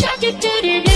Shock it, dirty.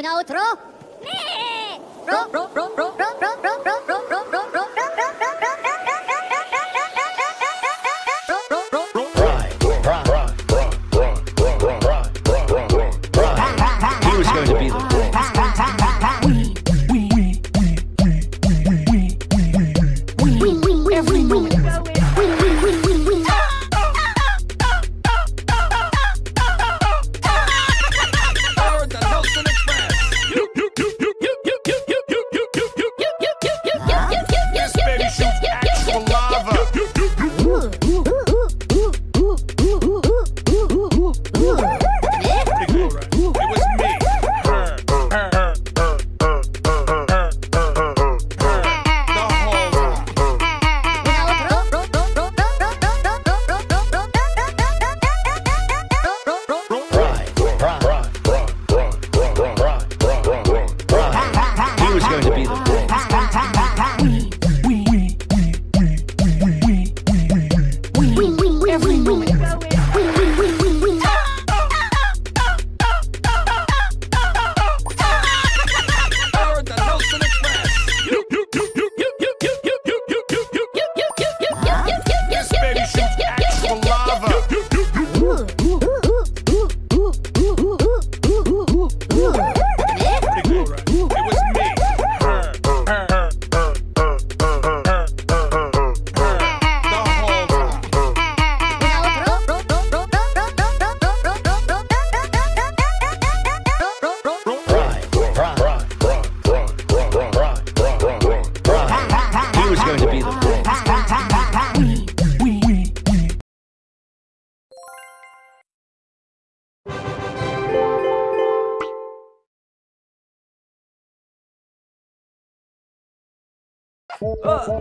나오도록 네! 로, 로, 로, 로, 로. Uh.